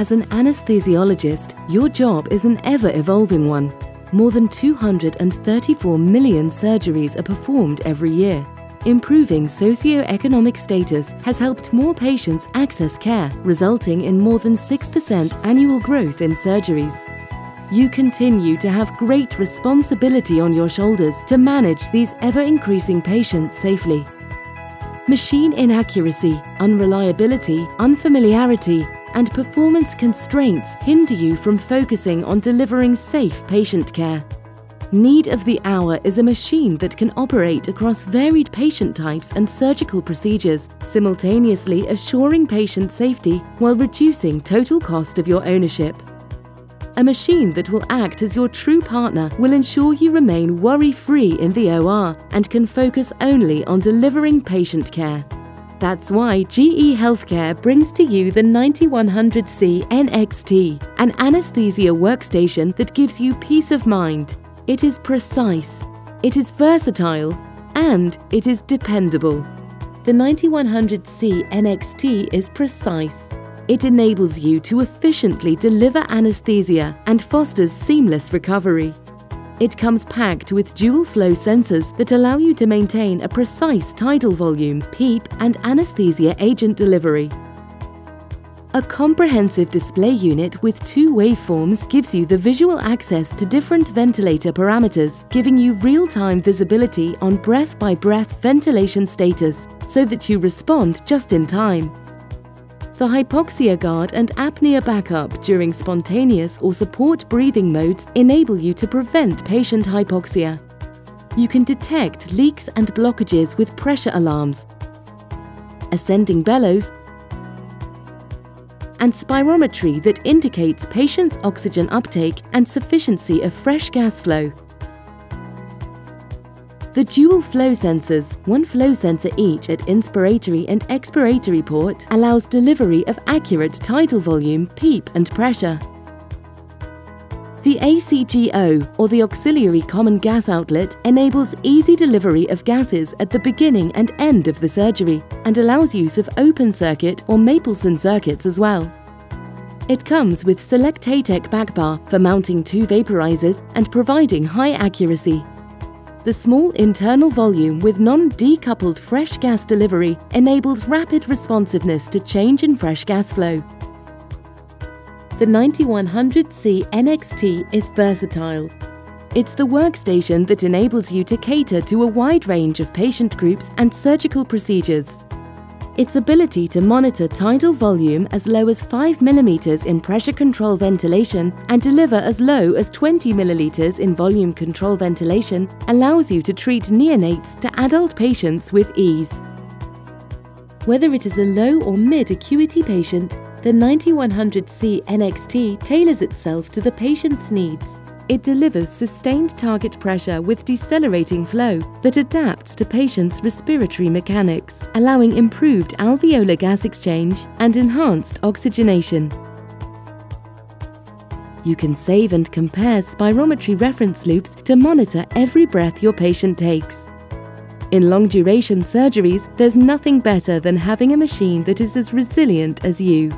As an anesthesiologist, your job is an ever evolving one. More than 234 million surgeries are performed every year. Improving socio-economic status has helped more patients access care, resulting in more than 6% annual growth in surgeries. You continue to have great responsibility on your shoulders to manage these ever-increasing patients safely. Machine inaccuracy, unreliability, unfamiliarity, and performance constraints hinder you from focusing on delivering safe patient care. Need of the hour is a machine that can operate across varied patient types and surgical procedures, simultaneously assuring patient safety while reducing total cost of your ownership. A machine that will act as your true partner will ensure you remain worry-free in the OR and can focus only on delivering patient care. That's why GE Healthcare brings to you the 9100C NXT, an anesthesia workstation that gives you peace of mind. It is precise, it is versatile, and it is dependable. The 9100C NXT is precise. It enables you to efficiently deliver anesthesia and fosters seamless recovery. It comes packed with dual flow sensors that allow you to maintain a precise tidal volume, PEEP, and anesthesia agent delivery. A comprehensive display unit with two waveforms gives you the visual access to different ventilator parameters, giving you real-time visibility on breath-by-breath -breath ventilation status so that you respond just in time. The hypoxia guard and apnea backup during spontaneous or support breathing modes enable you to prevent patient hypoxia. You can detect leaks and blockages with pressure alarms, ascending bellows, and spirometry that indicates patient's oxygen uptake and sufficiency of fresh gas flow. The dual flow sensors, one flow sensor each at inspiratory and expiratory port, allows delivery of accurate tidal volume, PEEP and pressure. The ACGO, or the Auxiliary Common Gas Outlet, enables easy delivery of gases at the beginning and end of the surgery and allows use of open circuit or Mapleson circuits as well. It comes with Selectatec backbar for mounting two vaporizers and providing high accuracy. The small internal volume with non-decoupled fresh gas delivery enables rapid responsiveness to change in fresh gas flow. The 9100C NXT is versatile. It's the workstation that enables you to cater to a wide range of patient groups and surgical procedures. Its ability to monitor tidal volume as low as 5 mm in pressure control ventilation and deliver as low as 20 ml in volume control ventilation allows you to treat neonates to adult patients with ease. Whether it is a low or mid acuity patient, the 9100C NXT tailors itself to the patient's needs. It delivers sustained target pressure with decelerating flow that adapts to patients' respiratory mechanics, allowing improved alveolar gas exchange and enhanced oxygenation. You can save and compare spirometry reference loops to monitor every breath your patient takes. In long-duration surgeries, there's nothing better than having a machine that is as resilient as you.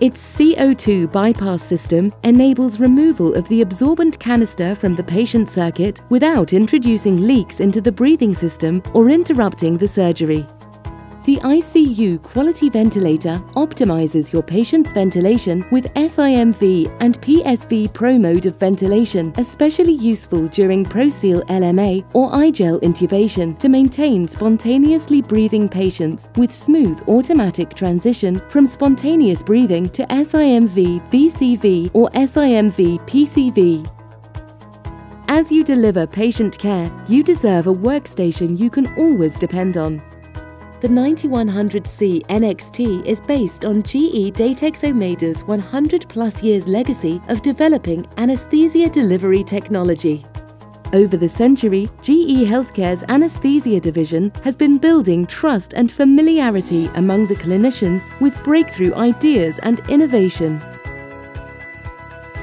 Its CO2 bypass system enables removal of the absorbent canister from the patient circuit without introducing leaks into the breathing system or interrupting the surgery. The ICU quality ventilator optimizes your patient's ventilation with SIMV and PSV Pro mode of ventilation, especially useful during ProSeal LMA or iGel intubation to maintain spontaneously breathing patients with smooth automatic transition from spontaneous breathing to SIMV VCV or SIMV PCV. As you deliver patient care, you deserve a workstation you can always depend on. The 9100C NXT is based on GE Datex Ohmeda's 100 plus years legacy of developing anesthesia delivery technology. Over the century, GE Healthcare's anesthesia division has been building trust and familiarity among the clinicians with breakthrough ideas and innovation.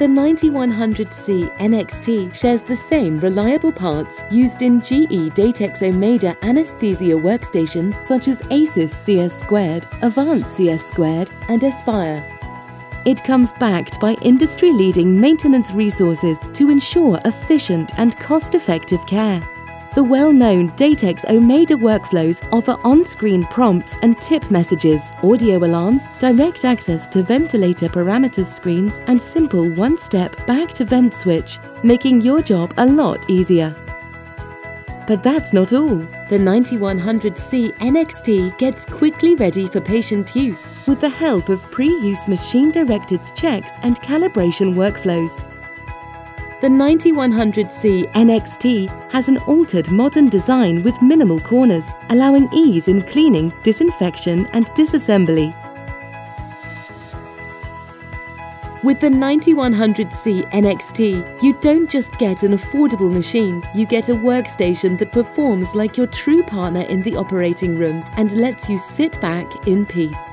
The 9100C NXT shares the same reliable parts used in GE Datex Ohmeda anesthesia workstations such as Aisys CS Squared, Avance CS Squared, and Aspire. It comes backed by industry leading maintenance resources to ensure efficient and cost effective care. The well known Datex Ohmeda workflows offer on screen prompts and tip messages, audio alarms, direct access to ventilator parameters screens, and simple one step back to vent switch, making your job a lot easier. But that's not all. The 9100C NXT gets quickly ready for patient use with the help of pre-use machine-directed checks and calibration workflows. The 9100C NXT has an altered modern design with minimal corners, allowing ease in cleaning, disinfection and disassembly. With the 9100C NXT, you don't just get an affordable machine, you get a workstation that performs like your true partner in the operating room and lets you sit back in peace.